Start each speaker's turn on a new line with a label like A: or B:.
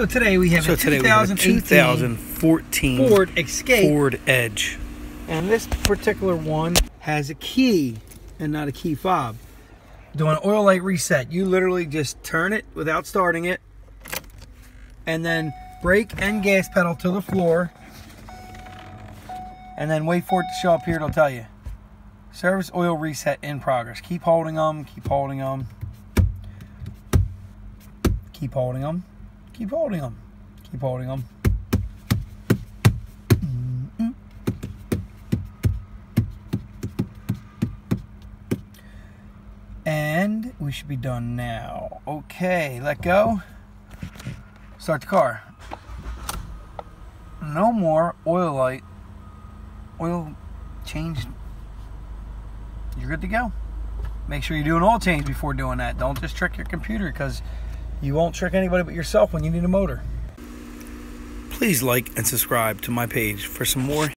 A: So today we have
B: So
A: a
B: today we have a
A: 2018
B: 2014
A: Ford Escape,
B: Ford Edge.
A: and this particular one has a key and not a key fob. Doing an oil light reset, you literally just turn it without starting it, and then brake and gas pedal to the floor, and then wait for it to show up here. It'll tell you service oil reset in progress. Keep holding them. Keep holding them. Keep holding them. Keep holding them. Keep holding them. Mm-hmm. And we should be done now. Okay, let go. Start the car. No more oil light. Oil change. You're good to go. Make sure you do an oil change before doing that. Don't just trick your computer because you won't trick anybody but yourself when you need a motor.
B: Please like and subscribe to my page for some more